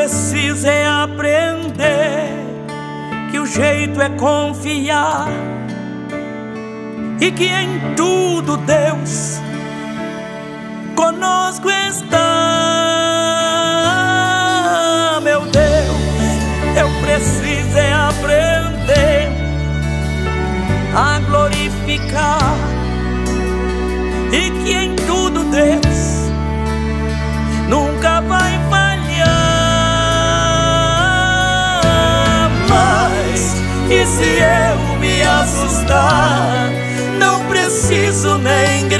precisa é aprender que o jeito é confiar e que em tudo Deus Se eu me assustar, não preciso nem gritar.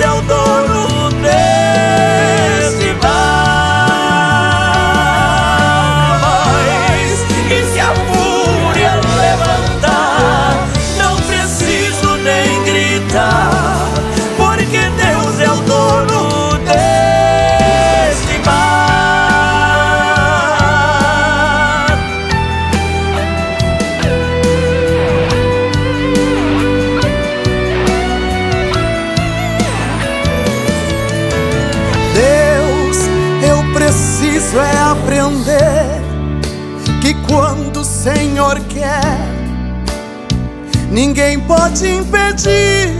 eu dou. Isso é aprender que quando o Senhor quer, ninguém pode impedir.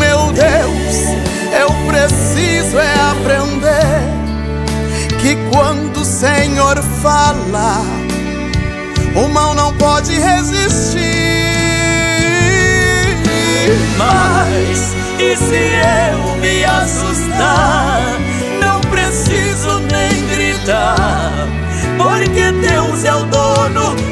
Meu Deus, eu preciso é aprender que quando o Senhor fala, o mal não pode resistir. Mas e se eu me assustar? porque Deus é o dono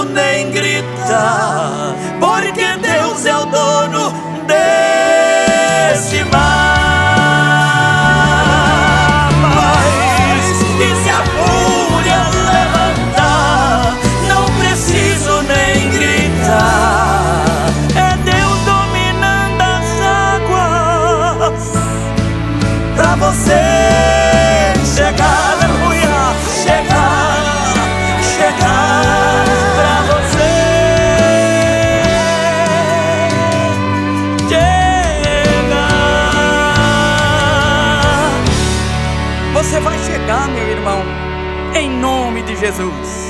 nem gritar. você vai chegar, meu irmão, em nome de Jesus.